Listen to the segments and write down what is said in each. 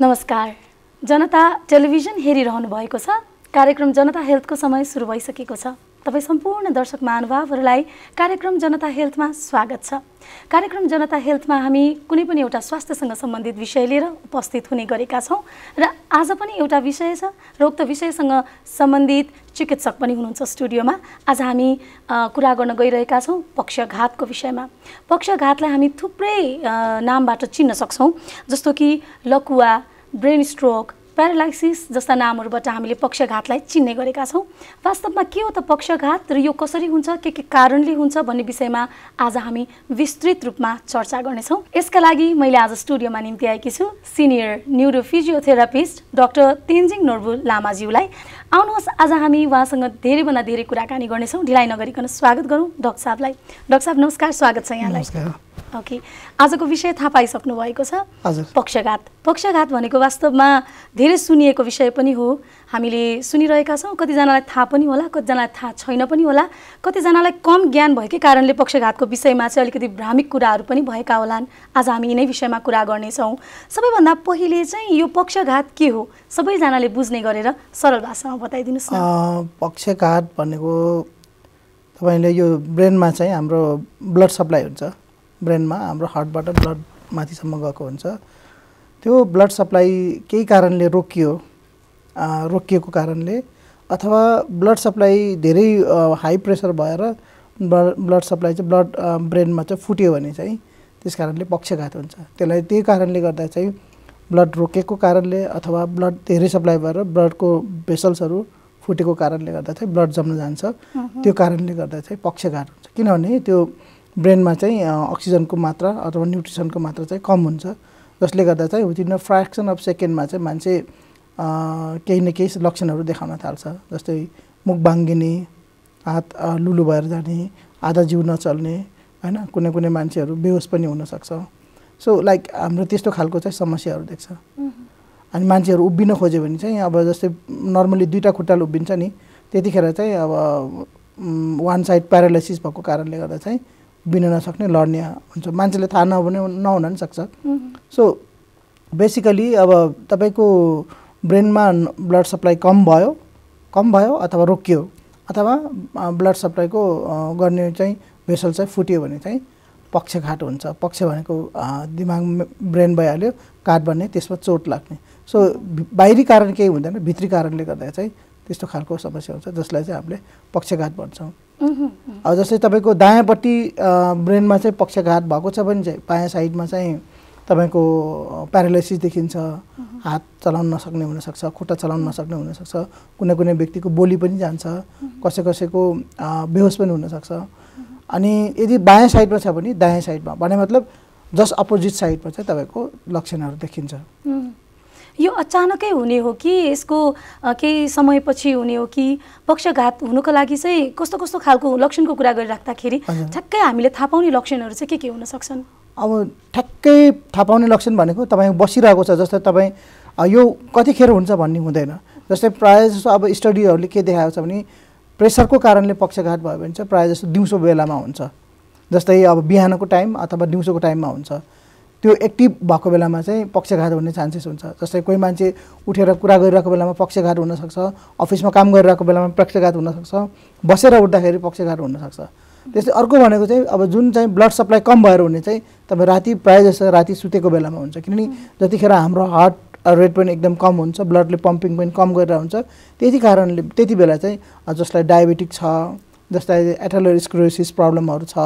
नमस्कार। जनता टेलिभिजन हेरिरहनु भएको छ। कार्यक्रम जनता हेल्थको समय सुरु भइसकेको छ। तपाईँ सम्पूर्ण दर्शक महानुभावहरूलाई कार्यक्रम जनता हेल्थमा स्वागत छ। कार्यक्रम जनता हेल्थमा हामी कुनै पनि एउटा स्वास्थ्यसँग सम्बन्धित विषय लिएर उपस्थित हुने गरेका छौँ र आज पनि एउटा विषय छ। र विषयसँग सम्बन्धित चिकित्सक पनि हुनुहुन्छ स्टुडियोमा। आज हामी कुरा गर्न गइरहेका छौँ पक्षघातको विषयमा। पक्षघातलाई हामी थुप्रै नामबाट चिन्न सक्छौँ। जस्तो कि लकुवा ब्रेन स्ट्रोक प्यारालाइसिस जस्ता नामहरूबाट हामीले पक्षघातलाई चिन्ने गरेका छौँ। वास्तवमा के हो त पक्षघात र यो कसरी हुन्छ के के कारणले हुन्छ भन्ने विषयमा आज हामी विस्तृत रूपमा चर्चा गर्नेछौँ। यसका लागि मैले आज स्टुडियोमा निम्ति आएकी छु senior neuro physiotherapist doctor Tenzing Norbu लामाज्यूलाई। आउनुहोस् आज हामी उहाँसँग धेरैभन्दा धेरै कुराकानी गर्नेछौँ। ढिलाइ नगरिकन स्वागत गरौँ डाक्टर साहबलाई। डाक्टर साहब नमस्कार स्वागत छ यहाँलाई। ओके आजको विषय थाहा पाइसक्नु भएको छ। पक्षघात। पक्षघात भनेको वास्तवमा धेरै सुनिएको विषय पनि हो। हामीले सुनिरहेका छौँ कतिजनालाई थाहा पनि होला कतिजनालाई थाहा छैन पनि होला। कतिजनालाई कम ज्ञान भएकै कारणले पक्षघातको विषयमा चाहिँ अलिकति भ्रामिक कुराहरू पनि भएका होलान्। आज हामी यिनै विषयमा कुरा गर्नेछौँ। सबैभन्दा पहिले चाहिँ यो पक्षघात के हो? सबैजनाले बुझ्ने गरेर सरल भाषामा बताइदिनुहोस् न। पक्षघात भनेको तपाईँले यो ब्रेनमा चाहिँ हाम्रो ब्लड सप्लाई हुन्छ। ब्रेनमा हाम्रो हार्टबाट ब्लड माथिसम्म गएको हुन्छ। त्यो ब्लड सप्लाई केही कारणले रोकियो रोकिएको कारणले अथवा ब्लड सप्लाई धेरै हाई प्रेसर भएर ब्लड सप्लाई चाहिँ ब्लड ब्रेनमा चाहिँ फुट्यो भने चाहिँ त्यस कारणले पक्षघात हुन्छ। त्यसलाई त्यही कारणले गर्दा चाहिँ ब्लड रोकेको कारणले अथवा ब्लड धेरै सप्लाई भएर ब्लडको भेसल्सहरू फुटेको कारणले गर्दा चाहिँ ब्लड जम्न जान्छ। त्यो कारणले गर्दा चाहिँ पक्षघात हुन्छ। किनभने त्यो ब्रेनमा चाहिँ अक्सिजनको मात्रा अथवा न्युट्रिसनको मात्रा चाहिँ कम हुन्छ। जसले गर्दा चाहिँ विदिन अ फ्रेक्सन अफ सेकेन्डमा चाहिँ मान्छे केही न केही लक्षणहरू देखाउन थाल्छ। जस्तै मुख बाङ्गिने हात लुलु भएर जाने आधा जिउ नचल्ने होइन कुनै कुनै मान्छेहरू बेहोस पनि हुनसक्छ। सो लाइक हाम्रो त्यस्तो खालको चाहिँ समस्याहरू देख्छ। अनि मान्छेहरू उभिन खोज्यो भने चाहिँ अब जस्तै नर्मली दुईवटा खुट्टाले उभिन्छ नि त्यतिखेर चाहिँ अब वान साइड प्यारालाइसिस भएको कारणले गर्दा चाहिँ बिन नसक्ने लड्ने हुन्छ मान्छेले थाहा नहुने नहुन पनि सक्छ। सो बेसिकली अब तपाईँको ब्रेनमा ब्लड सप्लाई कम भयो कम भयो अथवा रोकियो अथवा ब्लड सप्लाईको गर्ने चाहिँ भेसल चाहिँ फुट्यो भने चाहिँ पक्षघात हुन्छ। पक्ष भनेको दिमाग ब्रेन भइहाल्यो काट भन्ने त्यसमा चोट लाग्ने। सो बाहिरी कारण केही हुँदैन भित्री कारणले गर्दा चाहिँ त्यस्तो खालको समस्या हुन्छ जसलाई चाहिँ हामीले पक्षघात भन्छौँ। अब जस्तै तपाईँको दायाँपट्टि ब्रेनमा चाहिँ पक्षघात भएको छ भने चाहिँ बायाँ साइडमा चाहिँ तपाईँको प्यारालाइसिस देखिन्छ। हात चलाउन नसक्ने हुनसक्छ खुट्टा चलाउन नसक्ने हुनसक्छ कुनै कुनै व्यक्तिको बोली पनि जान्छ कसै कसैको बेहोस पनि हुनसक्छ। अनि यदि बायाँ साइडमा छ भने दायाँ साइडमा भने मतलब जस्ट अपोजिट साइडमा चाहिँ तपाईँको लक्षणहरू देखिन्छ। यो अचानकै हुने हो कि यसको केही समयपछि हुने हो कि पक्षघात हुनुको लागि चाहिँ कस्तो कस्तो खालको लक्षणको कुरा गरिराख्दाखेरि ठ्याक्कै हामीले थाहा पाउने लक्षणहरू चाहिँ के के हुन सक्छन्? अब ठ्याक्कै थाहा पाउने लक्षण भनेको तपाईँ बसिरहेको छ जस्तै तपाईँ यो कतिखेर हुन्छ भन्ने हुँदैन। जस्तै प्रायः जस्तो अब स्टडीहरूले के देखाएको छ भने प्रेसरको कारणले पक्षघात भयो भने चाहिँ प्रायः जस्तो दिउँसो बेलामा हुन्छ। जस्तै अब बिहानको टाइम अथवा दिउँसोको टाइममा हुन्छ। त्यो एक्टिभ भएको बेलामा चाहिँ पक्षघात हुने चान्सेस हुन्छ। जस्तै कोही मान्छे उठेर कुरा गरिरहेको बेलामा पक्षघात हुनसक्छ अफिसमा काम गरिरहेको बेलामा पक्षघात हुनसक्छ बसेर उठ्दाखेरि पक्षघात हुनसक्छ। त्यस्तै अर्को भनेको चाहिँ अब जुन चाहिँ ब्लड सप्लाई कम भएर हुने चाहिँ तपाईँ राति प्रायः जस्तो राति सुतेको बेलामा हुन्छ। किनभने जतिखेर हाम्रो हार्ट रेट पनि एकदम कम हुन्छ ब्लडले पम्पिङ पनि कम गरेर हुन्छ त्यति कारणले त्यति बेला चाहिँ जसलाई डायबेटिक छ जसलाई एथोलोस्क्रोसिस प्रब्लमहरू छ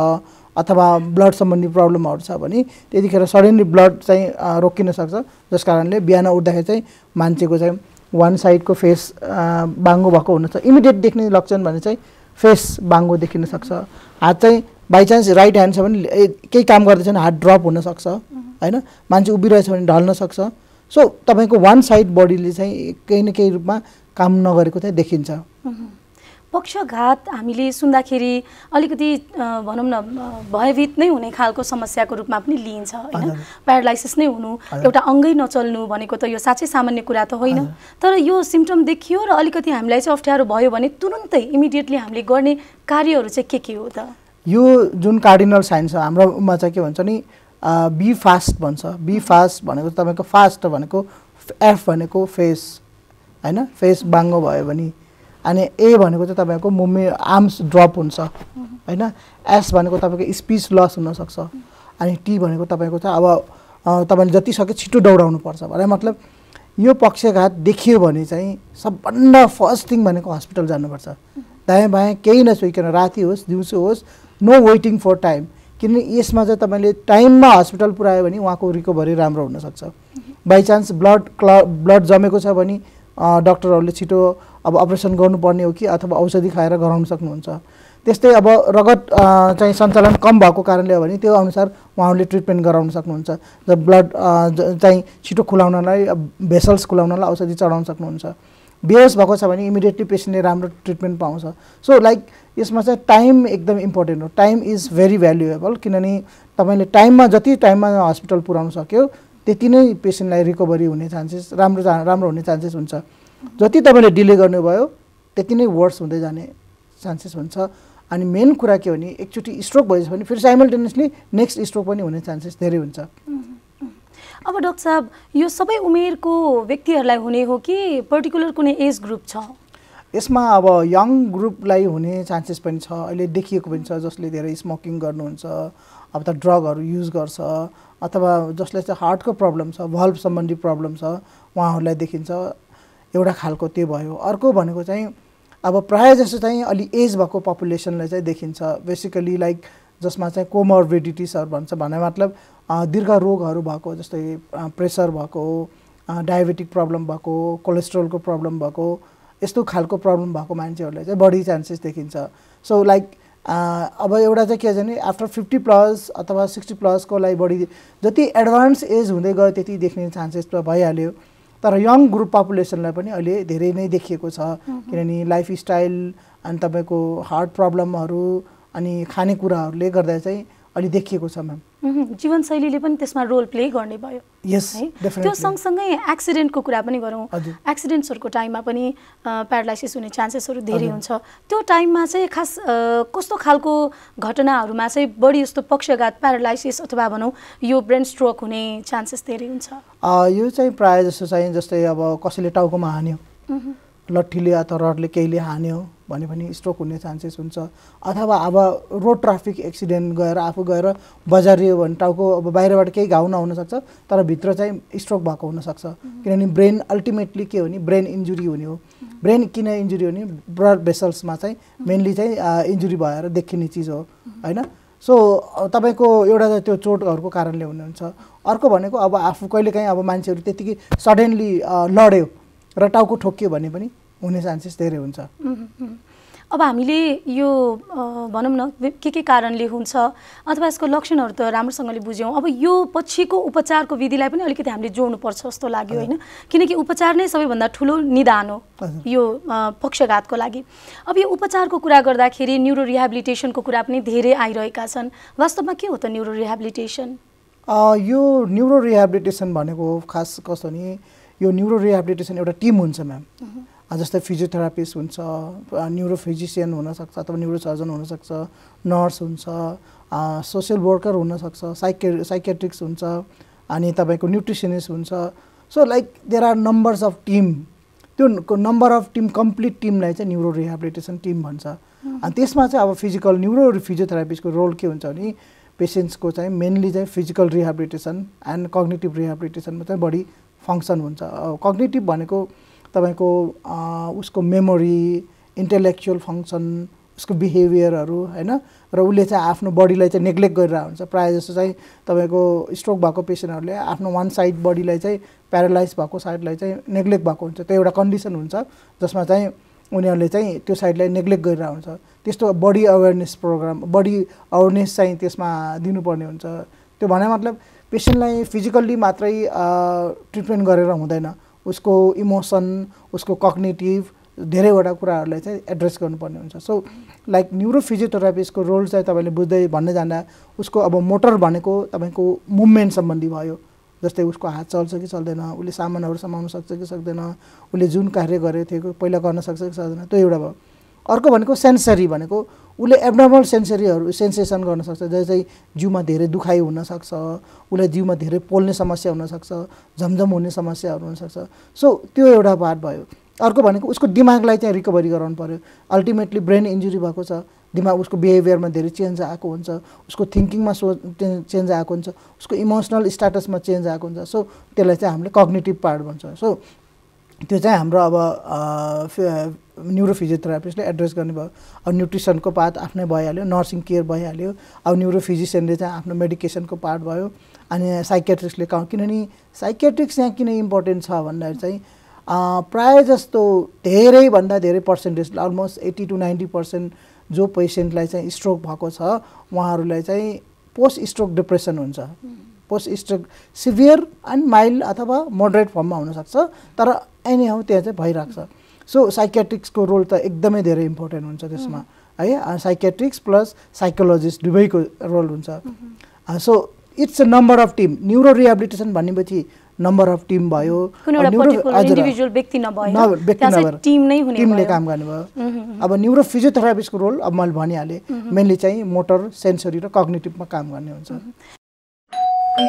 अथवा ब्लड सम्बन्धी प्रब्लमहरू छ भने त्यतिखेर सडनली ब्लड चाहिँ रोकिन सक्छ जस कारणले बिहान उठ्दाखेरि चाहिँ मान्छेको चाहिँ वान साइडको फेस बाङ्गो भएको हुनसक्छ इमिडिएट देख्ने लक्षण भने चाहिँ फेस बाङ्गो देखिन सक्छ। हात चाहिँ बाइचान्स राइट ह्यान्ड छ भने केही काम गर्दैछ भने हात ड्रप हुनसक्छ होइन? मान्छे उभिरहेछ भने ढल्न सक्छ। सो तपाईँको वान साइड बडीले चाहिँ केही न केही रूपमा काम नगरेको चाहिँ देखिन्छ। पक्षघात हामीले सुन्दाखेरि अलिकति भनौँ न भयभीत नै हुने खालको समस्याको रूपमा पनि लिइन्छ होइन? प्यारालाइसिस नै हुनु एउटा अङ्गै नचल्नु भनेको त यो साँच्चै सामान्य कुरा त होइन। तर यो सिम्टम देखियो र अलिकति हामीलाई चाहिँ अप्ठ्यारो भयो भने तुरुन्तै इमिडिएटली हामीले गर्ने कार्यहरू चाहिँ के के हो त? यो जुन कार्डिनल साइन्स छ हाम्रोमा चाहिँ के भन्छ नि बी फास्ट भन्छ। बी फास्ट भनेको तपाईँको फास्ट भनेको एफ भनेको फेस होइन? फेस बाङ्गो भयो भने। अनि ए भनेको चाहिँ तपाईँको मुभमेन्ट आर्म्स ड्रप हुन्छ होइन? एस भनेको तपाईँको स्पिच लस हुनसक्छ। अनि टी भनेको तपाईँको चाहिँ अब तपाईँले जति सक्यो छिटो दौडाउनु पर्छ। भने मतलब यो पक्षघात देखियो भने चाहिँ सबभन्दा फर्स्ट थिङ भनेको हस्पिटल जानुपर्छ। दायाँ बायाँ केही नसोइकन राति होस् दिउँसो होस् नो वेटिङ फर टाइम किनभने यसमा चाहिँ तपाईँले टाइममा हस्पिटल पुऱ्यायो भने उहाँको रिकभरी राम्रो हुनसक्छ। बाइचान्स ब्लड क्ल ब्लड जमेको छ भने डक्टरहरूले छिटो अब अपरेसन गर्नुपर्ने हो कि अथवा औषधि खाएर गराउन सक्नुहुन्छ। त्यस्तै अब रगत चाहिँ सञ्चालन कम भएको कारणले हो भने त्यो अनुसार उहाँहरूले ट्रिटमेन्ट गराउन सक्नुहुन्छ। जब ब्लड चाहिँ छिटो खुलाउनलाई भेसल्स खुलाउनलाई औषधि चढाउन सक्नुहुन्छ। बेहोस भएको छ भने इमिडिएटली पेसेन्टले राम्रो ट्रिटमेन्ट पाउँछ। सो लाइक यसमा चाहिँ टाइम एकदम इम्पोर्टेन्ट हो। टाइम इज भेरी भ्यालुएबल किनभने तपाईँले टाइममा जति टाइममा हस्पिटल पुऱ्याउन सक्यो त्यति नै पेसेन्टलाई रिकभरी हुने चान्सेस राम्रो जा- राम्रो हुने चान्सेस हुन्छ। जति तपाईँले डिले गर्नुभयो त्यति नै वर्स हुँदै जाने चान्सेस हुन्छ। अनि मेन कुरा के हो भने एकचोटि स्ट्रोक भइसक्यो भने फेरि साइमल्टेनियसली नेक्स्ट स्ट्रोक पनि हुने चान्सेस धेरै हुन्छ। अब डाक्टर साहब यो सबै उमेरको व्यक्तिहरूलाई हुने हो कि पर्टिकुलर कुनै एज ग्रुप छ? यसमा अब यङ ग्रुपलाई हुने चान्सेस पनि छ अहिले देखिएको पनि छ जसले धेरै स्मोकिङ गर्नुहुन्छ अब त ड्रगहरू युज गर्छ अथवा जसले चाहिँ हार्टको प्रब्लम छ भल्भ सम्बन्धी प्रब्लम छ उहाँहरूलाई देखिन्छ एउटा खालको त्यो भयो। अर्को भनेको चाहिँ अब प्रायः जस्तो चाहिँ अलि एज भएको पपुलेसनलाई चाहिँ देखिन्छ। बेसिकली लाइक जसमा चाहिँ कोमर्बिडिटिसहरू भन्छ भने मतलब दीर्घ रोगहरू भएको जस्तै प्रेसर भएको डायबेटिक प्रब्लम भएको कोलेस्ट्रोलको प्रब्लम भएको यस्तो खालको प्रब्लम भएको मान्छेहरूलाई चाहिँ बढी चान्सेस देखिन्छ। सो लाइक अब एउटा चाहिँ के छ भने आफ्टर फिफ्टी प्लस अथवा सिक्सटी प्लसको लागि बढी जति एडभान्स एज हुँदै गयो त्यति देख्ने चान्सेस त भइहाल्यो। तर यङ ग्रुप पपुलेसनलाई पनि अहिले धेरै नै देखिएको छ। किनभने लाइफ स्टाइल अनि तपाईँको हार्ट प्रब्लमहरू अनि खानेकुराहरूले गर्दा चाहिँ अलि देखिएको छ म्याम। जीवनशैलीले पनि त्यसमा रोल प्ले गर्ने भयो है? त्यो सँगसँगै एक्सिडेन्टको कुरा पनि गरौँ। एक्सिडेन्ट्सहरूको टाइममा पनि प्यारालाइसिस हुने चान्सेसहरू धेरै। हुन्छ। त्यो टाइममा चाहिँ खास कस्तो खालको घटनाहरूमा चाहिँ बढी जस्तो पक्षघात प्यारालाइसिस अथवा भनौँ यो ब्रेन स्ट्रोक हुने चान्सेस धेरै हुन्छ? यो चाहिँ प्रायः जस्तो चाहिँ जस्तै अब कसैले टाउकोमा हान्यो लट्ठीले अथवा रडले केहीले हान्यो भने पनि स्ट्रोक हुने चान्सेस हुन्छ। अथवा अब रोड ट्राफिक एक्सिडेन्ट गएर आफू गएर बजारियो भने टाउको अब बाहिरबाट केही घाउ नहुनसक्छ तर भित्र चाहिँ स्ट्रोक भएको हुनसक्छ किनभने ब्रेन अल्टिमेटली के हो भने ब्रेन इन्जुरी हुने हो। ब्रेन किन इन्जुरी हुने? ब्लड भेसल्समा चाहिँ मेनली चाहिँ इन्जुरी भएर देखिने चिज हो होइन? सो तपाईँको एउटा त त्यो चोटहरूको कारणले हुने हुन्छ अर्को भनेको अब आफू कहिलेकाहीँ अब मान्छेहरू त्यतिकै सडनली लड्यो र टाउको ठोक्यो भने पनि हुने चान्सेस धेरै हुन्छ। अब हामीले यो भनौँ न के के कारणले हुन्छ अथवा यसको लक्षणहरू त राम्रोसँगले बुझ्यौँ। अब यो पछिको उपचारको विधिलाई पनि अलिकति हामीले जोड्नुपर्छ जस्तो लाग्यो होइन। किनकि उपचार नै सबैभन्दा ठुलो निदान हो। यो पक्षघातको लागि। अब यो उपचारको कुरा गर्दाखेरि न्युरो रिहेबिलिटेसनको कुरा पनि धेरै आइरहेका छन्। वास्तवमा के हो त न्युरो रिहेबिलिटेसन यो न्युरो रिहेबिलिटेसन भनेको खास कस्तो भने यो न्युरो रिहेबिलिटेसन एउटा टिम हुन्छ म्याम। जस्तै फिजियोथेरापिस्ट हुन्छ न्युरो फिजिसियन हुनसक्छ अथवा न्युरो सर्जन हुनसक्छ नर्स हुन्छ सोसियल वर्कर हुनसक्छ साइके साइकेट्रिक्स हुन्छ अनि तपाईँको न्युट्रिसनिस्ट हुन्छ। So like there are numbers of team त्यो नम्बर अफ टिम कम्प्लिट टिमलाई चाहिँ न्युरो रिहेबिलिटेसन टिम भन्छ। अनि त्यसमा चाहिँ अब फिजिकल न्युरो फिजियोथेरापिस्टको रोल के हुन्छ भने पेसेन्ट्सको चाहिँ मेनली चाहिँ फिजिकल रिहेबिलिटेसन एन्ड कग्नेटिभ रिहेबिलिटेसनमा चाहिँ बढी फङ्सन हुन्छ। कग्नेटिभ भनेको तपाईँको उसको मेमोरी इन्टेलेक्चुअल फङ्सन उसको बिहेभियरहरू होइन? र उसले चाहिँ आफ्नो बडीलाई चाहिँ नेग्लेक्ट गरिरहेको हुन्छ। प्रायः जस्तो चाहिँ तपाईँको स्ट्रोक भएको पेसेन्टहरूले आफ्नो वान साइड बडीलाई चाहिँ प्यारालाइज भएको साइडलाई चाहिँ नेग्लेक्ट भएको हुन्छ। त्यो एउटा कन्डिसन हुन्छ जसमा चाहिँ उनीहरूले चाहिँ त्यो साइडलाई नेग्लेक्ट गरिरहेको हुन्छ। त्यस्तो body awareness program body awareness चाहिँ त्यसमा दिनुपर्ने हुन्छ। त्यो भने मतलब पेसेन्टलाई फिजिकल्ली मात्रै ट्रिटमेन्ट गरेर हुँदैन। उसको इमोसन उसको कग्नेटिभ धेरैवटा कुराहरूलाई चाहिँ एड्रेस गर्नुपर्ने हुन्छ। सो लाइक न्युरो फिजियोथेरापिस्टको रोल चाहिँ तपाईँले बुझ्दै भन्दै जाँदा उसको अब मोटर भनेको तपाईँको मुभमेन्ट सम्बन्धी भयो। जस्तै उसको हात चल्छ कि चल्दैन उसले सामानहरू समाउन सक्छ कि सक्दैन उसले जुन कार्य गरेको थियो पहिला गर्न सक्छ कि सक्दैन त्यो एउटा भयो। अर्को भनेको सेन्सरी भनेको उसले एब्नर्मल सेन्सरीहरू सेन्सेसन गर्न सक्छ जहाँ चाहिँ जिउमा धेरै दुखाइ हुनसक्छ उसलाई जिउमा धेरै पोल्ने समस्या हुनसक्छ झमझम हुने समस्याहरू हुनसक्छ। सो त्यो एउटा पार्ट भयो। अर्को भनेको उसको दिमागलाई चाहिँ रिकभरी गराउनु पऱ्यो अल्टिमेटली ब्रेन इन्जुरी भएको छ। दिमाग उसको बिहेभियरमा धेरै चेन्ज आएको हुन्छ। उसको थिङ्किङमा सो चेन्ज आएको हुन्छ। उसको इमोसनल स्ट्याटसमा चेन्ज आएको हुन्छ। सो त्यसलाई चाहिँ हामीले कग्नेटिभ पार्ट भन्छ। सो त्यो चाहिँ हाम्रो अब न्युरोफिजियोथेरापिस्टले एड्रेस गर्ने भयो अब न्युट्रिसनको पार्ट आफ्नै भइहाल्यो नर्सिङ केयर भइहाल्यो। अब न्युरोफिजिसियनले चाहिँ आफ्नो मेडिकेसनको पार्ट भयो। अनि साइकेट्रिक्सले किनभने साइकेट्रिक्स यहाँ किन इम्पोर्टेन्ट छ भन्दाखेरि चाहिँ प्रायः जस्तो धेरैभन्दा धेरै percentage almost eighty to ninety percent जो पेसेन्टलाई चाहिँ स्ट्रोक भएको छ उहाँहरूलाई चाहिँ पोस्ट स्ट्रोक डिप्रेसन हुन्छ। Post stroke severe and mild अथवा मोडरेट फर्ममा हुनसक्छ तर एनी हाउ त्यहाँ चाहिँ भइरहेको छ। सो साइकेट्रिक्सको रोल त एकदमै धेरै इम्पोर्टेन्ट हुन्छ त्यसमा है? साइकेट्रिक्स प्लस साइकोलोजिस्ट दुवैको रोल हुन्छ। So it's a number of team neuro rehabilitation भनेपछि नम्बर अफ टिम भयो टिमले काम गर्ने भयो। अब न्युरो फिजियोथेरापिस्टको रोल अब मैले भनिहालेँ। मेनली चाहिँ मोटर सेन्सरी र कग्नेटिभमा काम गर्ने हुन्छ।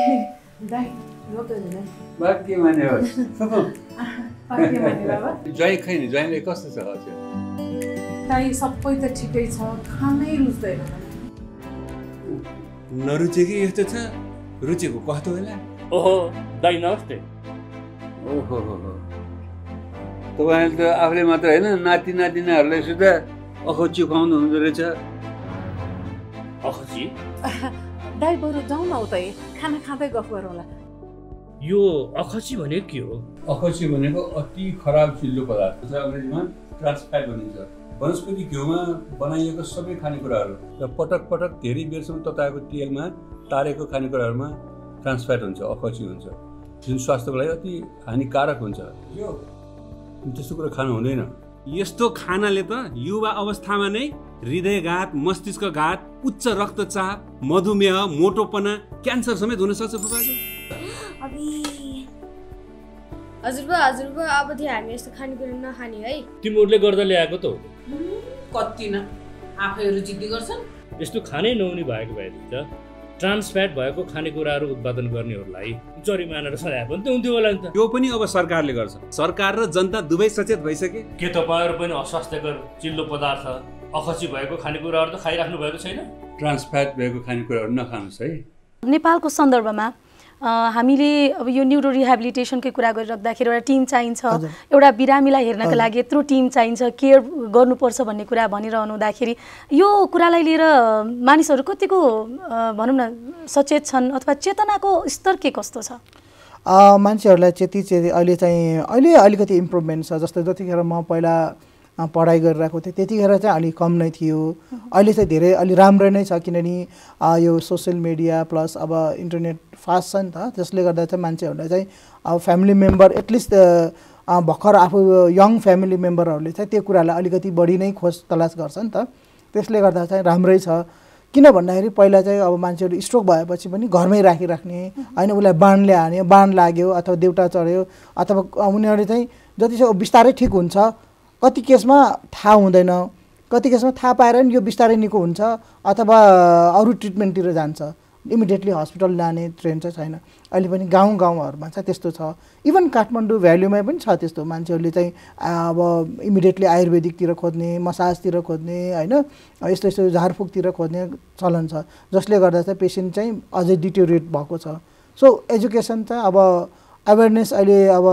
ज्वाइँ खै नि? ज्वाइँले कस्तो छ हजुर? दाइ सबै त ठिकै छ। खानै रुच्दैन। नरुचेकै यस्तो छ? रुचेको कस्तो होला? ओहो दाइ नमस्ते। ओहो हो तपाईँले त आफूले मात्र होइन नाति नातिनाहरूलाई सुधा अखोची खुवाउनु हुँदो रहेछ। अखची दाइ बरु जाउँ न उतै खाना खाँदै गफ गरौँला यो अखची भनेको के हो? अखोची भनेको अति खराब चिल्लो पदार्थ अङ्ग्रेजीमा ट्रान्सफ्याट भनिन्छ। वनस्पति घिउमा बनाइएको सबै खानेकुराहरू र पटक पटक धेरै बेरसम्म तताएको तेलमा तारेको खानेकुराहरूमा ट्रान्सफ्याट हुन्छ अखची हुन्छ। जुन स्वास्थ्यको लागि अति हानिकारक हुन्छ। यो त्यस्तो कुरो खानु हुँदैन। यस्तो खानाले त युवा अवस्थामा नै हृदयघात मस्तिष्कघात उच्च रक्तचाप मधुमेह मोटोपना क्यान्सर समेत हुन सक्छ फुपाजु अबि हजुरबा हजुरबा अबदेखि हामी यस्तो खानेकुरा नखाने है। तिमीहरूले गर्दा ल्याएको त हो कति न आफैहरू जिद्दी गर्छन्। यस्तो खानै नहुने भएको भए त ट्रान्सफ्याट भएको खानेकुराहरू उत्पादन गर्नेहरूलाई जरिमाना र सजाय पनि त हुन्थ्यो होला नि त। यो पनि अब सरकारले गर्छ। सरकार र जनता दुवै सचेत भइसके। के तपाईँहरू पनि अस्वास्थ्यकर चिल्लो पदार्थ अखसी भएको खानेकुराहरू त खाइराख्नु भएको छैन? ट्रान्सफ्याट भएको खानेकुराहरू नखानुहोस् है। नेपालको सन्दर्भमा हामीले अब यो न्युरो रिहेबिलिटेसनकै कुरा गरिराख्दाखेरि एउटा टिम चाहिन्छ। एउटा बिरामीलाई हेर्नका लागि यत्रो टिम चाहिन्छ केयर गर्नुपर्छ भन्ने कुरा भनिरहनु हुँदाखेरि यो कुरालाई लिएर मानिसहरू कतिको भनौँ न सचेत छन् अथवा चेतनाको स्तर के कस्तो छ? मान्छेहरूलाई त्यति चाहिँ अहिले चाहिँ अहिले अलिकति इम्प्रुभमेन्ट छ। जस्तै जतिखेर म पहिला पढाइ गरिरहेको थिएँ। त्यतिखेर चाहिँ अलिक कम नै थियो। अहिले चाहिँ धेरै अलि राम्रो नै छ किनभने यो सोसियल मिडिया प्लस अब इन्टरनेट फास्ट छ नि त। जसले गर्दा चाहिँ मान्छेहरूलाई चाहिँ अब फ्यामिली मेम्बर एटलिस्ट भर्खर आफू यङ फ्यामिली मेम्बरहरूले चाहिँ त्यो कुरालाई अलिकति बढी नै खोज तलास गर्छ नि त। त्यसले गर्दा चाहिँ राम्रै छ। किन भन्दाखेरि पहिला चाहिँ अब मान्छेहरू स्ट्रोक भएपछि पनि घरमै राखिराख्ने होइन उसलाई बाणले हान्यो बाण लाग्यो अथवा देउटा चढ्यो अथवा उनीहरू चाहिँ जति चाहिँ बिस्तारै ठिक हुन्छ कति केसमा थाहा हुँदैन। कति केसमा थाहा पाएर नि यो बिस्तारै निको हुन्छ अथवा अरू ट्रिटमेन्टतिर जान्छ। इमिडिएटली हस्पिटल लाने ट्रेन चाहिँ छैन। अहिले पनि गाउँ गाउँहरूमा चाहिँ त्यस्तो छ। इभन काठमाडौँ भ्याल्युमै पनि छ त्यस्तो मान्छेहरूले चाहिँ अब इमिडिएटली आयुर्वेदिकतिर खोज्ने मसाजतिर खोज्ने होइन? यस्तो यस्तो झारफुकतिर खोज्ने चलन छ। जसले गर्दा चाहिँ पेसेन्ट चाहिँ अझै डिटोरिएट भएको छ। सो एजुकेसन चाहिँ अब अवेरनेस अहिले अब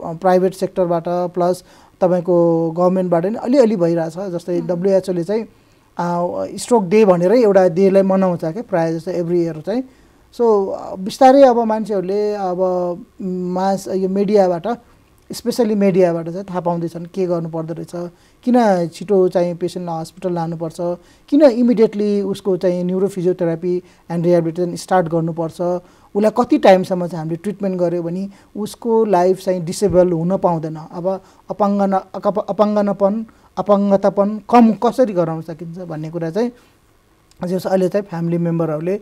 प्राइभेट सेक्टरबाट प्लस तपाईँको गभर्मेन्टबाट नि अलिअलि भइरहेछ जस्तै डब्लुएचओले चाहिँ स्ट्रोक डे भनेरै एउटा डेलाई मनाउँछ क्या प्रायः जस्तो एभ्री इयर चाहिँ। सो बिस्तारै अब मान्छेहरूले अब मास यो मिडियाबाट स्पेसली मिडियाबाट चाहिँ थाहा पाउँदैछन् के गर्नु पर्दो रहेछ। किन छिटो चाहिँ पेसेन्टलाई हस्पिटल लानुपर्छ? किन इमिडिएटली उसको चाहिँ neuro physiotherapy and rehabilitation start गर्नुपर्छ? उसलाई कति टाइमसम्म चाहिँ हामीले ट्रिटमेन्ट गऱ्यो भने उसको लाइफ चाहिँ डिसेबल हुन पाउँदैन। अब अपाङ्गन अपाङ्गनपन अपाङ्गतापन कम कसरी गराउन सकिन्छ भन्ने कुरा चाहिँ जस अहिले चाहिँ फ्यामिली मेम्बरहरूले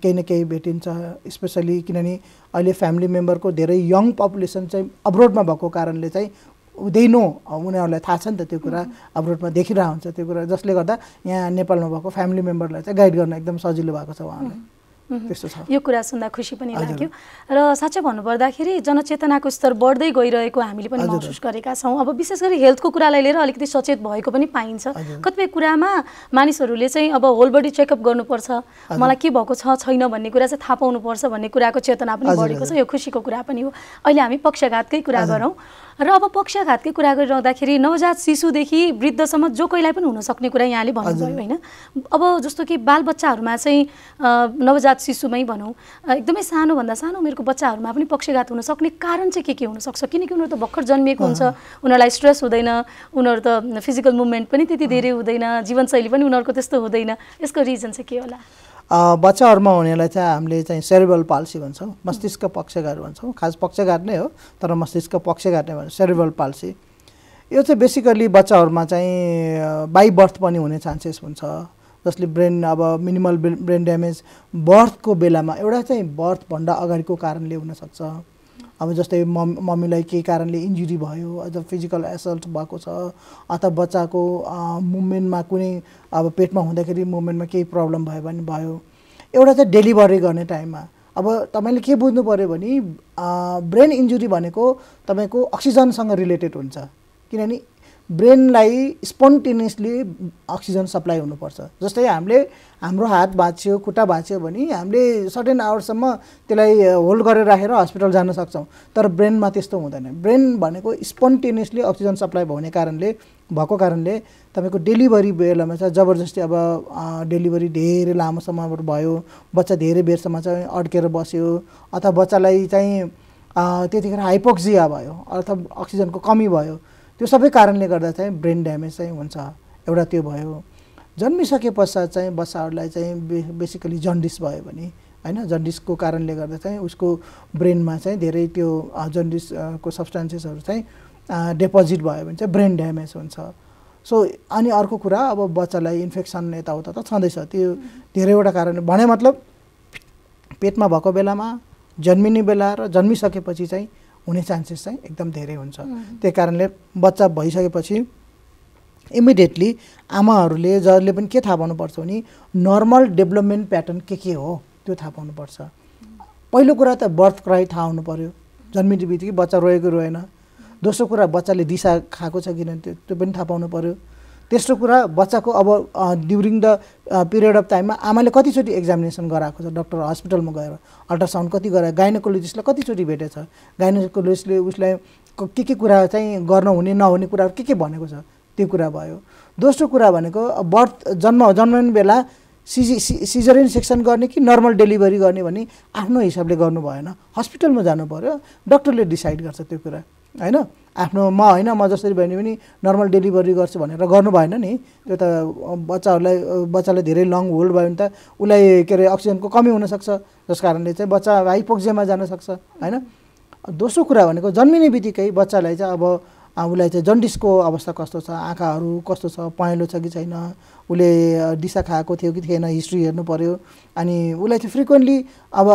केही न केही भेटिन्छ स्पेसली किनभने अहिले फ्यामिली मेम्बरको धेरै यङ पपुलेसन चाहिँ अब्रोडमा भएको कारणले चाहिँ दे नो उनीहरूलाई थाहा छ नि त त्यो कुरा अब्रोडमा देखिरहेको हुन्छ त्यो कुरा। जसले गर्दा यहाँ नेपालमा भएको फ्यामिली मेम्बरलाई चाहिँ गाइड गर्न एकदम सजिलो भएको छ उहाँलाई। त्यस्तो छ यो कुरा सुन्दा खुसी पनि। लाग्यो र साँच्चै भन्नुपर्दाखेरि जनचेतनाको स्तर बढ्दै गइरहेको हामीले पनि। महसुस गरेका छौँ अब विशेष गरी हेल्थको कुरालाई लिएर अलिकति सचेत भएको पनि पाइन्छ। कतिपय कुरामा मानिसहरूले चाहिँ अब होल बडी चेकअप गर्नुपर्छ मलाई के भएको छ छैन भन्ने कुरा चाहिँ थाहा पाउनुपर्छ भन्ने कुराको चेतना पनि बढेको छ। यो खुसीको कुरा पनि हो अहिले हामी पक्षघातकै कुरा। गरौँ र अब पक्षघातकै कुरा गरिरहँदाखेरि नवजात शिशुदेखि वृद्धसम्म जो कोहीलाई पनि हुनसक्ने कुरा यहाँले भन्नुभयो होइन। अब जस्तो कि बालबच्चाहरूमा चाहिँ नवजात शिशुमै भनौँ एकदमै सानोभन्दा सानो उमेरको बच्चाहरूमा पनि पक्षघात हुन सक्ने कारण चाहिँ के के हुनसक्छ? किनकि उनीहरू त भर्खर जन्मिएको हुन्छ उनीहरूलाई स्ट्रेस हुँदैन उनीहरू त फिजिकल मुभमेन्ट पनि त्यति धेरै हुँदैन जीवनशैली पनि उनीहरूको त्यस्तो हुँदैन यसको रिजन चाहिँ के होला? बच्चाहरूमा हुनेलाई चाहिँ हामीले चाहिँ सेरिबल पाल्सी भन्छौँ मस्तिष्क पक्षघात भन्छौँ। खास पक्षघात नै हो तर मस्तिष्क पक्षघात नै भन्छ सेरिबल पाल्सी। यो चाहिँ बेसिकली बच्चाहरूमा चाहिँ बाई बर्थ पनि हुने चान्सेस हुन्छ। जसले ब्रेन अब मिनिमल ब्रेन ड्यामेज बर्थको बेलामा एउटा चाहिँ बर्थभन्दा अगाडिको कारणले हुनसक्छ। अब जस्तै मम मम्मीलाई केही कारणले इन्जुरी भयो अझ फिजिकल एसल्ट भएको छ अथवा बच्चाको मुभमेन्टमा कुनै अब पेटमा हुँदाखेरि मुभमेन्टमा केही प्रब्लम भयो भने भयो। एउटा चाहिँ डेलिभरी गर्ने टाइममा। अब तपाईँले के बुझ्नु पऱ्यो भने ब्रेन इन्जुरी भनेको तपाईँको अक्सिजनसँग रिलेटेड हुन्छ। किनभने ब्रेनलाई स्पोन्टेनियसली अक्सिजन सप्लाई हुनुपर्छ। जस्तै हामीले हाम्रो हात भाँच्यो खुट्टा भाँच्यो भने हामीले सर्टेन आवरसम्म त्यसलाई होल्ड गरेर राखेर हस्पिटल जान सक्छौँ। तर ब्रेनमा त्यस्तो हुँदैन। ब्रेन भनेको स्पोन्टेनियसली अक्सिजन सप्लाई हुने कारणले भएको कारणले तपाईँको डेलिभरी बेलामा चाहिँ जबरजस्ती अब डेलिभरी धेरै लामो समय भयो बच्चा धेरै बेरसम्म चाहिँ अड्केर बस्यो अथवा बच्चालाई चाहिँ त्यतिखेर हाइपोक्सिया भयो अथवा अक्सिजनको कमी भयो त्यो सबै कारणले गर्दा चाहिँ ब्रेन ड्यामेज चाहिँ हुन्छ। एउटा त्यो भयो। जन्मिसके पश्चात चाहिँ बच्चाहरूलाई चाहिँ बे बेसिकली जन्डिस भयो भने होइन? जन्डिसको कारणले गर्दा चाहिँ उसको ब्रेनमा चाहिँ धेरै त्यो जन्डिसको सब्सटान्सेसहरू चाहिँ डेपोजिट भयो भने चाहिँ ब्रेन ड्यामेज हुन्छ। सो अनि अर्को कुरा अब बच्चालाई इन्फेक्सन यताउता त छँदैछ। त्यो धेरैवटा कारण भने मतलब पेटमा भएको बेलामा जन्मिने बेला र जन्मिसकेपछि चाहिँ हुने चान्सेस चाहिँ एकदम धेरै हुन्छ। त्यही कारणले बच्चा भइसकेपछि इमिडिएटली आमाहरूले जसले पनि के थाहा पाउनुपर्छ भने नर्मल डेभलपमेन्ट प्याटर्न के के हो त्यो थाहा पाउनुपर्छ। पहिलो कुरा त बर्थ क्राई थाहा हुनु पऱ्यो जन्मिने बित्तिकै बच्चा रोएको रोएन। दोस्रो कुरा बच्चाले दिशा खाएको छ किन त्यो त्यो पनि थाहा पाउनु पऱ्यो तेस्रो कुरा बच्चाको अब ड्युरिङ द पिरियड अफ टाइममा आमाले कतिचोटि एक्जामिनेसन गराएको छ? डक्टर हस्पिटलमा गएर अल्ट्रासाउन्ड कति गरायो? गाइनोकोलोजिस्टलाई कतिचोटि भेटेछ गाइनोकोलोजिस्टले उसलाई क- के कुरा चाहिँ गर्न हुने नहुने कुराहरू के के भनेको छ? त्यो कुरा भयो। दोस्रो कुरा भनेको बर्थ जन्म जन्मने बेला सिजी सि सिजरिन सेक्सन गर्ने कि नर्मल डेलिभरी गर्ने भने आफ्नो हिसाबले गर्नु भएन। हस्पिटलमा जानु पऱ्यो डक्टरले डिसाइड गर्छ त्यो कुरा। होइन? आफ्नो म होइन म जसरी भयो भने नर्मल डेलिभरी गर्छु भनेर गर्नु भएन नि। त्यो त बच्चाहरूलाई बच्चालाई धेरै लङ होल्ड भयो भने त। उसलाई के अरे अक्सिजनको कमी हुनसक्छ जस कारणले चाहिँ बच्चा हाइपोक्सियामा जान सक्छ होइन? दोस्रो कुरा भनेको जन्मिने बित्तिकै बच्चालाई चाहिँ अब उसलाई चाहिँ जन्डिसको अवस्था कस्तो छ आँखाहरू कस्तो छ पहेँलो छ कि छैन उसले दिशा खाएको थियो कि थिएन हिस्ट्री हेर्नु पऱ्यो अनि उसलाई चाहिँ फ्रिक्वेन्टली अब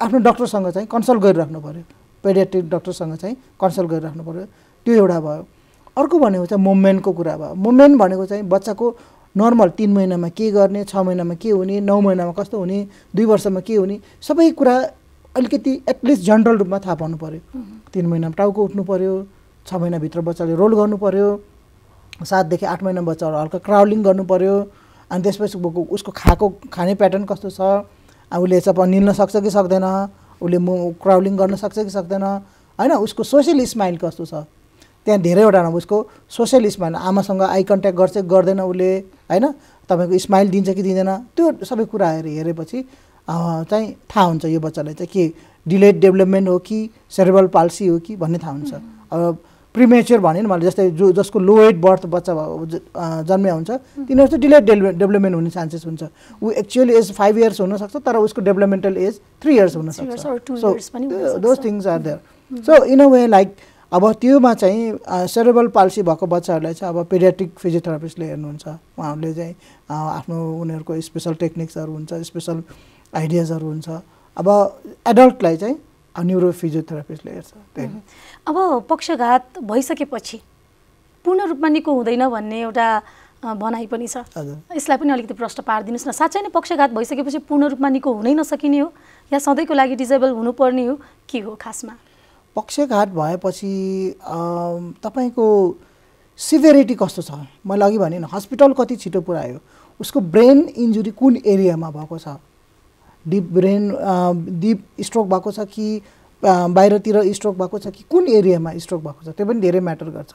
आफ्नो डक्टरसँग चाहिँ कन्सल्ट गरिराख्नु पऱ्यो पेडियाट्रिक डक्टरसँग चाहिँ कन्सल्ट गरिराख्नु पऱ्यो त्यो एउटा भयो। अर्को भनेको चाहिँ मुभमेन्टको कुरा भयो। मुभमेन्ट भनेको चाहिँ बच्चाको नर्मल तिन महिनामा के गर्ने छ महिनामा के हुने नौ महिनामा कस्तो हुने दुई वर्षमा के हुने सबै कुरा अलिकति एटलिस्ट जनरल रूपमा थाहा पाउनु पऱ्यो तिन महिनामा टाउको उठ्नु पऱ्यो छ महिनाभित्र बच्चाले रोल गर्नु पऱ्यो सातदेखि आठ महिना बच्चाहरू हल्का क्राउलिङ गर्नु पऱ्यो अनि त्यसपछि उसको खाएको खाने प्याटर्न कस्तो छ उसले चाहिँ निल्न सक्छ कि सक्दैन उसले मु क्राउलिङ गर्न सक्छ कि सक्दैन? होइन उसको सोसियल स्माइल कस्तो छ? त्यहाँ धेरैवटा उसको सोसियल स्माइल आमासँग आई कन्ट्याक्ट गर्छ कि गर्दैन उसले? होइन तपाईँको स्माइल दिन्छ कि दिँदैन? त्यो सबै कुराहरू हेरेपछि चाहिँ थाहा हुन्छ यो बच्चालाई चाहिँ के डिलेड डेभलपमेन्ट हो कि सेरेबल पाल्सी हो कि भन्ने थाहा हुन्छ। अब प्रिमेच्योर भने नि मैले जस्तै जो जसको लो वेट बर्थ बच्चा भयो, ज- अँ, जन्मिया हुन्छ तिनीहरू चाहिँ डिलेड डेभलपमेन्ट हुने चान्सेस हुन्छ। ऊ एक्चुअली एज फाइभ इयर्स हुनसक्छ तर उसको डेभलपमेन्टल एज थ्री इयर्स हुनसक्छ। So. Those things are there so in a way like अब त्योमा चाहिँ सेरेबल पाल्सी भएको बच्चाहरूलाई चाहिँ अब पेडियाट्रिक फिजियोथेरापिस्टले हेर्नुहुन्छ। उहाँहरूले चाहिँ आफ्नो उनीहरूको स्पेसल टेक्निक्सहरू हुन्छ स्पेसल आइडियाजहरू हुन्छ। अब एडल्टलाई चाहिँ न्युरो फिजियोथेरापिस्टले हेर्छ। त्यही अब पक्षघात भइसकेपछि पूर्ण रूपमा निको हुँदैन भन्ने एउटा भनाइ पनि छ। यसलाई पनि अलिकति प्रश्न पारिदिनुहोस् न। साँच्चै नै पक्षघात भइसकेपछि पूर्ण रूपमा निको हुनै नसकिने हो या सधैँको लागि डिजेबल हुनुपर्ने हो? के हो खासमा? पक्षघात भएपछि तपाईँको सिभिरिटी कस्तो छ? मैले अघि भने हस्पिटल कति छिटो पुऱ्यायो? उसको ब्रेन इन्जुरी कुन एरियामा भएको छ? डिप ब्रेन डिप स्ट्रोक भएको छ कि बाहिरतिर स्ट्रोक भएको छ कि कुन एरियामा स्ट्रोक भएको छ त्यो पनि धेरै म्याटर गर्छ।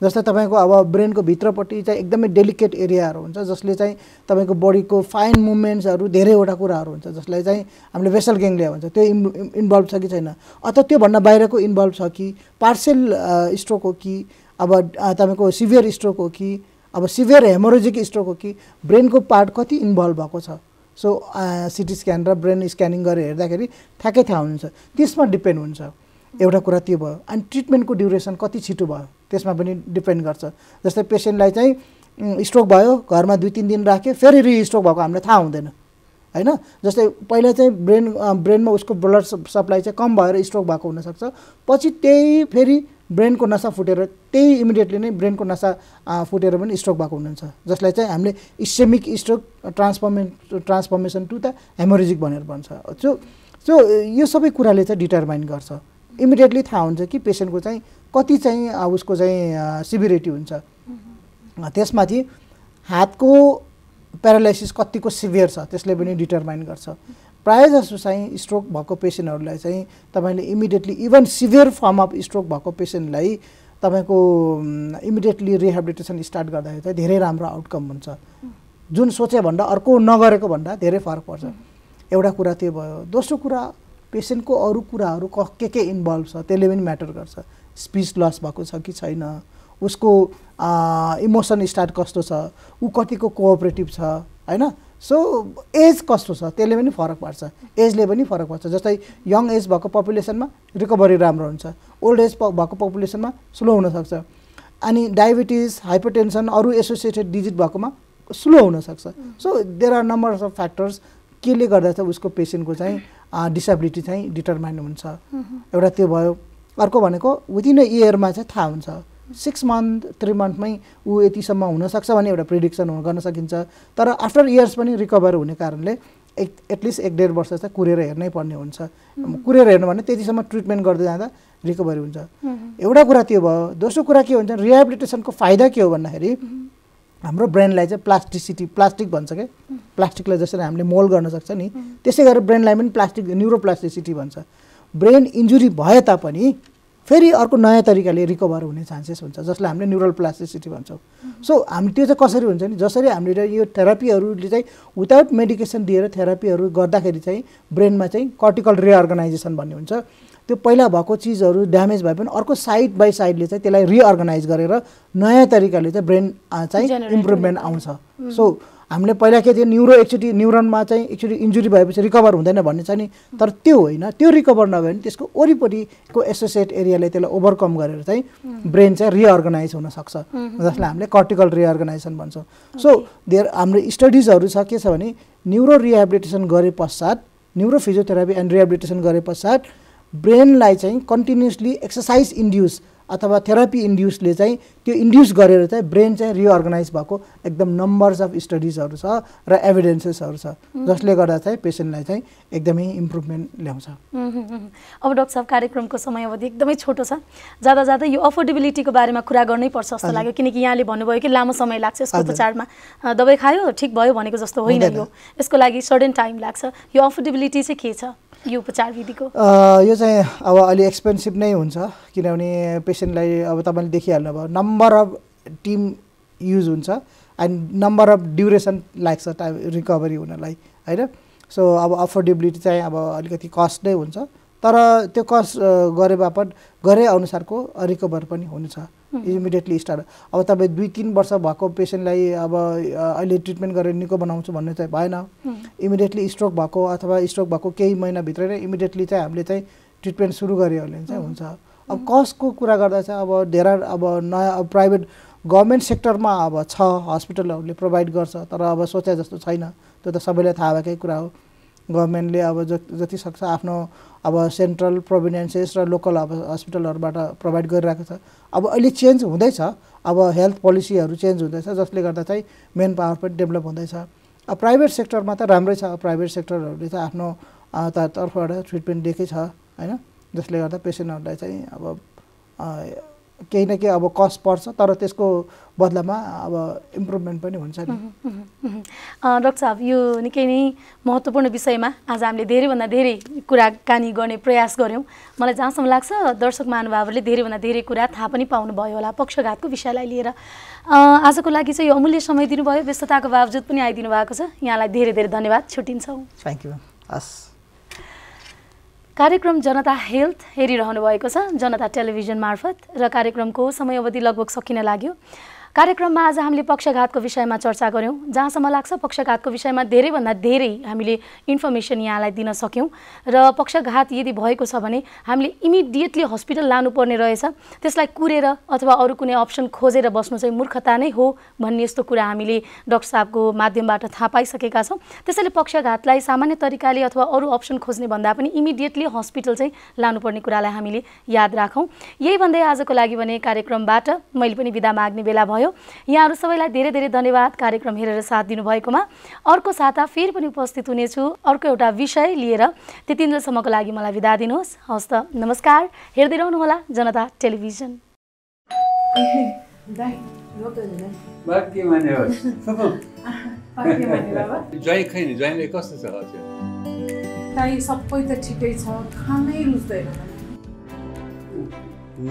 जस्तै तपाईँको अब ब्रेनको भित्रपट्टि चाहिँ एकदमै डेलिकेट एरियाहरू हुन्छ जसले चाहिँ तपाईँको बडीको फाइन मुभमेन्ट्सहरू धेरैवटा कुराहरू हुन्छ जसलाई चाहिँ हामीले भेसल गेङ्लिया भन्छ। त्यो इन् इन्भल्भ छ कि छैन? अथवा त्योभन्दा बाहिरको इन्भल्भ छ कि पार्सल स्ट्रोक हो कि अब तपाईँको सिभियर स्ट्रोक हो कि अब सिभियर हेमोरोजिक स्ट्रोक हो कि ब्रेनको पार्ट कति इन्भल्भ भएको छ? सो सिटी स्क्यान र ब्रेन स्क्यानिङ गरेर हेर्दाखेरि ठ्याक्कै थाहा हुन्छ। त्यसमा डिपेन्ड हुन्छ। एउटा कुरा त्यो भयो। अनि ट्रिटमेन्टको ड्युरेसन कति छिटो भयो? त्यसमा पनि डिपेन्ड गर्छ। जस्तै पेसेन्टलाई चाहिँ स्ट्रोक भयो घरमा दुई तिन दिन राख्यो फेरि रि स्ट्रोक भएको हामीलाई थाहा हुँदैन। होइन? जस्तै पहिला चाहिँ ब्रेन ब्रेनमा उसको ब्लड सप्लाई चाहिँ कम भएर स्ट्रोक भएको हुनसक्छ। पछि त्यही फेरि ब्रेनको नसा फुटेर त्यही इमिडिएटली नै ब्रेनको नसा फुटेर पनि स्ट्रोक भएको हुनुहुन्छ। जसलाई चाहिँ हामीले ischaemic stroke transform transformation to the haemorrhagic भनेर भन्छ। सो सो यो सबै कुराले चाहिँ डिटरमाइन गर्छ। इमिडिएटली थाहा हुन्छ कि पेसेन्टको चाहिँ कति चाहिँ उसको चाहिँ सिभिरिटी हुन्छ। त्यसमाथि हातको प्यारालाइसिस कतिको सिभियर छ त्यसले पनि डिटरमाइन गर्छ। प्रायः जसो चाहिँ स्ट्रोक भएको पेसेन्टहरूलाई चाहिँ तपाईँले immediately even severe form of stroke भएको पेसेन्टलाई तपाईँको इमिडिएटली रिहेबिलिटेसन स्टार्ट गर्दाखेरि चाहिँ धेरै राम्रो आउटकम हुन्छ। जुन सोचे भन्दा अर्को नगरेको भन्दा धेरै फरक पर्छ। एउटा कुरा त्यो भयो। दोस्रो कुरा पेसेन्टको अरू कुराहरू क के के इन्भल्भ छ त्यसले पनि म्याटर गर्छ। स्पिच लस भएको छ कि छैन? उसको इमोसन स्टार्ट कस्तो छ? ऊ कतिको कोअपरेटिभ छ? होइन? सो एज कस्तो छ? त्यसले पनि फरक पार्छ। एजले पनि फरक पर्छ। जस्तै यङ एज भएको पपुलेसनमा रिकभरी राम्रो हुन्छ। ओल्ड एज भएको पपुलेसनमा स्लो हुनसक्छ अनि डायबिटिज हाइपरटेन्सन अरू एसोसिएटेड डिजिज भएकोमा स्लो हुनसक्छ so there are number of factors केले गर्दा चाहिँ उसको पेसेन्टको चाहिँ डिसेबिलिटी चाहिँ डिटरमाइन हुन्छ। एउटा त्यो भयो। अर्को भनेको विदिन अ इयरमा चाहिँ थाहा हुन्छ। सिक्स मन्थ थ्री मन्थमै ऊ यतिसम्म हुनसक्छ भन्ने एउटा प्रिडिक्सन गर्न सकिन्छ। तर आफ्टर इयर्स पनि रिकभर हुने कारणले एक एटलिस्ट एक डेढ वर्ष चाहिँ कुरेर हेर्नै पर्ने हुन्छ। कुरेर हेर्नु भने त्यतिसम्म ट्रिटमेन्ट गर्दै जाँदा रिकभरी हुन्छ। एउटा कुरा त्यो भयो दोस्रो कुरा के हुन्छ रिहेबिलिटेसनको फाइदा के हो भन्दाखेरि हाम्रो ब्रेनलाई चाहिँ प्लास्टिसिटी प्लास्टिक भन्छ क्या प्लास्टिकलाई जसरी हामीले मोल गर्न सक्छ नि त्यसै गरेर ब्रेनलाई पनि प्लास्टिक न्युरोप्लास्टिसिटी भन्छ। ब्रेन इन्जुरी भए तापनि फेरि अर्को नयाँ तरिकाले रिकभर हुने चान्सेस हुन्छ जसलाई हामीले न्युरल प्लास्टिसिटी भन्छौँ। सो हामी त्यो चाहिँ कसरी हुन्छ नि जसरी हामीले यो थेरापीहरूले चाहिँ विदाउट मेडिकेसन दिएर थेरापीहरू गर्दाखेरि चाहिँ ब्रेनमा चाहिँ कर्टिकल रिअर्गनाइजेसन भन्ने हुन्छ। त्यो पहिला भएको चिजहरू ड्यामेज भए पनि अर्को साइड बाई साइडले चाहिँ त्यसलाई रिअर्गनाइज गरेर नयाँ तरिकाले चाहिँ ब्रेन चाहिँ इम्प्रुभमेन्ट आउँछ। सो हामीले पहिला के थियो न्युरो एकचोटि न्युरोनमा चाहिँ एकचोटि इन्जुरी भएपछि रिकभर हुँदैन भन्ने छ नि। तर त्यो होइन त्यो रिकभर नभए पनि त्यसको वरिपरिको एसोसिएट एरियाले त्यसलाई ओभरकम गरेर चाहिँ ब्रेन चाहिँ रिअर्गनाइज हुनसक्छ। जसलाई हामीले कर्टिकल रिअर्गनाइजेसन भन्छौँ। सो देयर हाम्रो स्टडिजहरू छ के छ भने न्युरो रिहेबिलिटेसन गरे पश्चात न्युरो फिजियोथेरापी एन्ड रिहेबिलिटेसन गरे पश्चात ब्रेनलाई चाहिँ कन्टिन्युसली एक्सर्साइज इन्ड्युस अथवा थेरापी इन्ड्युसले चाहिँ त्यो इन्ड्युस गरेर चाहिँ ब्रेन चाहिँ रिअर्गनाइज भएको एकदम नम्बर्स अफ स्टडिजहरू छ र एभिडेन्सेसहरू छ जसले गर्दा चाहिँ पेसेन्टलाई चाहिँ एकदमै इम्प्रुभमेन्ट ल्याउँछ। अब डाक्टर साहब कार्यक्रमको समय अवधि एकदमै छोटो छ। जाँदा जाँदा यो अफोर्डेबिलिटीको बारेमा कुरा गर्नै पर्छ जस्तो लाग्यो किनकि यहाँले भन्नुभयो कि लामो समय लाग्छ यसको। उपचारमा दबाई खायो ठिक भयो भनेको जस्तो होइन। यो। यसको लागि सडन टाइम लाग्छ। यो अफोर्डेबिलिटी चाहिँ के छ? यो उपचार विधिको? यो चाहिँ अब अलि एक्सपेन्सिभ नै हुन्छ किनभने पेसेन्टलाई अब तपाईँले देखिहाल्नु भयो नम्बर अफ टिम युज हुन्छ एन्ड नम्बर अफ ड्युरेसन लाग्छ टाइम रिकभरी हुनलाई होइन? सो अब अफोर्डेबिलिटी चाहिँ अब अलिकति कस्ट नै हुन्छ। तर त्यो कस्ट गरे बापत गरे अनुसारको रिकभर पनि हुनेछ। इमिडिएटली स्टार्ट अब तपाईँ दुई तिन वर्ष भएको पेसेन्टलाई अब अहिले ट्रिटमेन्ट गरेर निको बनाउँछु भन्ने चाहिँ भएन। इमिडिएटली स्ट्रोक भएको अथवा स्ट्रोक भएको केही महिनाभित्रै नै इमिडिएटली चाहिँ हामीले चाहिँ ट्रिटमेन्ट सुरु गऱ्यो भने चाहिँ हुन्छ। अब कस्टको कुरा गर्दा चाहिँ अब धेरै अब नयाँ अब प्राइभेट गभर्मेन्ट सेक्टरमा अब छ हस्पिटलहरूले प्रोभाइड गर्छ तर अब सोचे जस्तो छैन। त्यो त सबैलाई थाहा भएकै कुरा हो। गभर्मेन्टले अब जति सक्छ आफ्नो अब सेन्ट्रल प्रोभिडेन्सेस र लोकल अब हस्पिटलहरूबाट प्रोभाइड गरिरहेको छ। अब अहिले चेन्ज हुँदैछ। अब हेल्थ पोलिसीहरू चेन्ज हुँदैछ जसले गर्दा चाहिँ मेन पावर पनि डेभलप हुँदैछ। अब प्राइभेट सेक्टरमा त राम्रै छ। प्राइभेट सेक्टरहरूले त आफ्नो तर्फबाट ट्रिटमेन्ट दिएकै छ होइन? जसले गर्दा पेसेन्टहरूलाई चाहिँ अब केही न केही अब कस्ट पर्छ तर त्यसको बदलामा अब इम्प्रुभमेन्ट पनि हुन्छ नि। डाक्टर साहब यो निकै नै महत्त्वपूर्ण विषयमा आज हामीले धेरैभन्दा धेरै कुराकानी गर्ने प्रयास गऱ्यौँ। मलाई जहाँसम्म लाग्छ दर्शक महानुभावहरूले धेरैभन्दा धेरै कुरा थाहा पनि पाउनुभयो होला पक्षघातको विषयलाई लिएर। आजको लागि चाहिँ यो अमूल्य समय दिनुभयो व्यस्तताको बावजुद पनि आइदिनु भएको छ। यहाँलाई धेरै धेरै धन्यवाद। छुट्टिन्छौँ। थ्याङ्क यू हस्। कार्यक्रम जनता हेल्थ हेरिरहनु भएको छ। जनता टेलिभिजन मार्फत र कार्यक्रमको समयावधि लगभग सकिन लाग्यो। कार्यक्रममा आज हामीले पक्षघातको विषयमा चर्चा गऱ्यौँ जहाँसम्म लाग्छ पक्षघातको विषयमा धेरैभन्दा धेरै हामीले इन्फर्मेसन यहाँलाई दिन सक्यौँ। र पक्षघात यदि भएको छ भने हामीले इमिडिएटली हस्पिटल लानुपर्ने रहेछ। त्यसलाई कुरेर अथवा अरू कुनै अप्सन खोजेर बस्नु चाहिँ मूर्खता नै हो भन्ने यस्तो कुरा हामीले डाक्टर साहबको माध्यमबाट थाहा पाइसकेका छौँ। त्यसैले पक्षघातलाई सामान्य तरिकाले अथवा अरू अप्सन खोज्ने भन्दा पनि इमिडिएटली हस्पिटल चाहिँ लानुपर्ने कुरालाई हामीले याद राखौँ। यही भन्दै आजको लागि भने कार्यक्रमबाट मैले पनि बिदा माग्ने बेला भयो। यहाँहरू सबैलाई धेरै धेरै धन्यवाद कार्यक्रम हेरेर साथ दिनुभएकोमा। अर्को साता फेरि पनि उपस्थित हुनेछु। अर्को एउटा विषय लिएर त्यतिन्जेलसम्मको लागि मलाई बिदा दिनुहोस्। हवस् त नमस्कार। हेर्दै रहनुहोला जनता टेलिभिजन। ज्वाइँ खै कस्तो छ सबै त ठिकै छ। खानै रुच्दैन।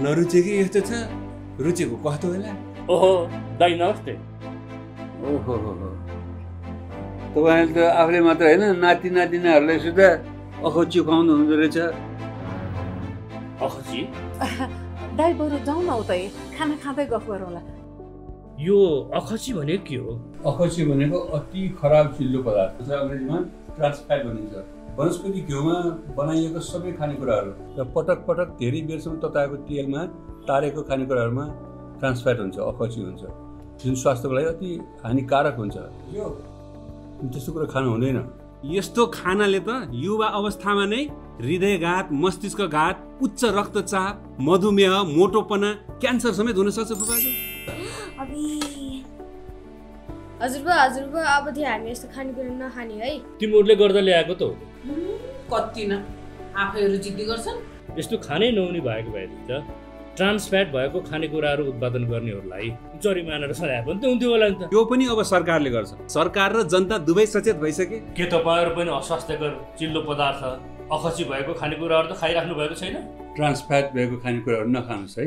नरुचेकै यस्तो छ? रुचेको कस्तो होला? ओहो दाइ नमस्ते ओहो हो हो तपाईँले त आफूले मात्र होइन नाति नातिनाहरूलाई सुधा अखोची खुवाउनु हुँदो रहेछ अखसी दाइ बरु जाउँ न उतै खाना खाँदै गफ गरौँला यो अखसी भनेको के हो अखोची भनेको अति खराब चिल्लो पदार्थ छ अङ्ग्रेजीमा ट्रान्सफ्याट भनिन्छ वनस्पति घिउमा बनाइएको सबै खानेकुराहरू र पटक पटक धेरै बेरसम्म तताएको तेलमा तारेको खानेकुराहरूमा ट्रान्सफ्याट हुन्छ अखोची हुन्छ। जुन स्वास्थ्यको लागि अति हानिकारक हुन्छ। यो त्यस्तो कुरो खानु हुँदैन। यस्तो खानाले त युवा अवस्थामा नै हृदयघात मस्तिष्कघात उच्च रक्तचाप मधुमेह मोटोपना क्यान्सर समेत हुन सक्छ फुपाजु। हजुरबा हजुरबा अबदेखि हामी यस्तो खानेकुरा नखाने है। तिमीहरूले गर्दा ल्याएको त हो। कति न आफैहरू जिद्दी गर्छन्? यस्तो खानै नहुने भएको भए त ट्रान्सफ्याट भएको खानेकुराहरू उत्पादन गर्नेहरूलाई जरिमाना र सजाय पनि त हुन्थ्यो होला नि त। यो पनि अब सरकारले गर्छ। सरकार र जनता दुवै सचेत भइसके। के तपाईँहरू पनि अस्वास्थ्यकर चिल्लो पदार्थ अखसी भएको खानेकुराहरू त खाइराख्नु भएको छैन? ट्रान्सफ्याट भएको खानेकुराहरू नखानुहोस् है।